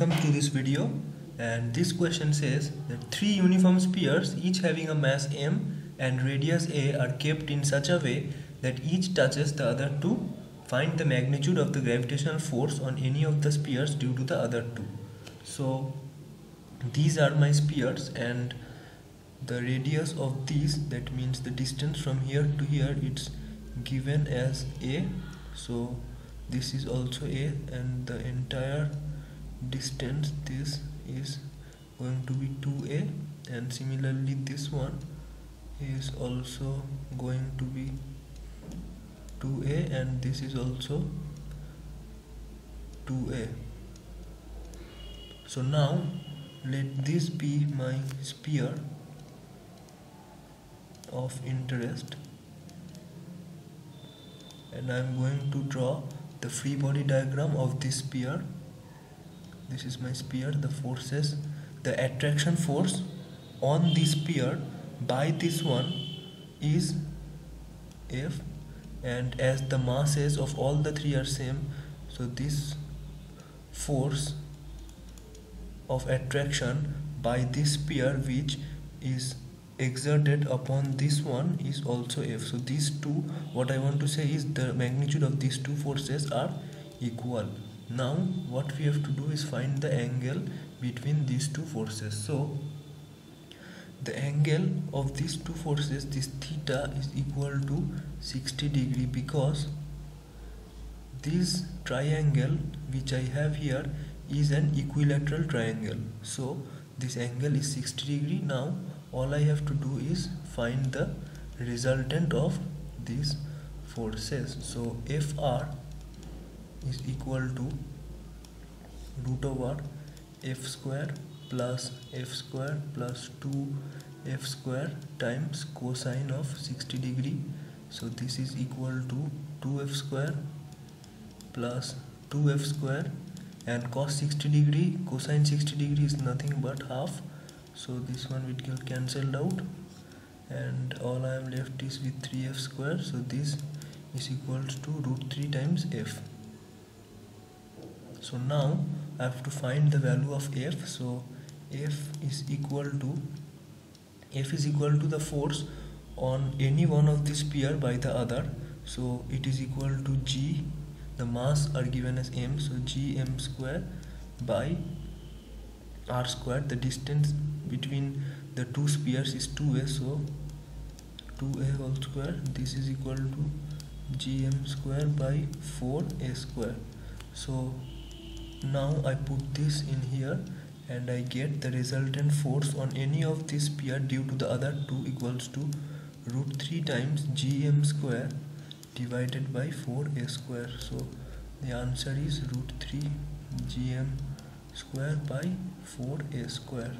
welcome to this video. And this question says that three uniform spheres each having a mass m and radius a are kept in such a way that each touches the other two. Find the magnitude of the gravitational force on any of the spheres due to the other two. So these are my spheres and the radius of these that means the distance from here to here it's given as a. So this is also a and the entire distance this is going to be 2a and similarly this one is also going to be 2a and this is also 2a so now let this be my sphere of interest and I'm going to draw the free body diagram of this sphere this is my sphere the forces the attraction force on this sphere by this one is F and as the masses of all the three are same so this force of attraction by this sphere which is exerted upon this one is also F. So these two what I want to say is the magnitude of these two forces are equal now what we have to do is find the angle between these two forces. So the angle of these two forces this theta is equal to 60 degree because this triangle which I have here is an equilateral triangle. So this angle is 60 degree. Now all I have to do is find the resultant of these forces. So FR is equal to root over f square plus f square plus 2 f square times cosine of 60 degree. So this is equal to 2f square plus 2f square and cos 60 degree. Cosine 60 degree is nothing but half. So this one will get cancelled out and all I am left is with 3f square. So this is equal to root 3 times f so now I have to find the value of F. So F is equal to F is equal to the force on any one of the sphere by the other. So it is equal to G. The mass are given as m. So g m square by r square. The distance between the two spheres is 2a so 2a whole square. This is equal to gm square by 4a square. So now I put this in here and I get the resultant force on any of this sphere due to the other two equals to root 3 times gm square divided by 4a square. So the answer is root 3 gm square by 4a square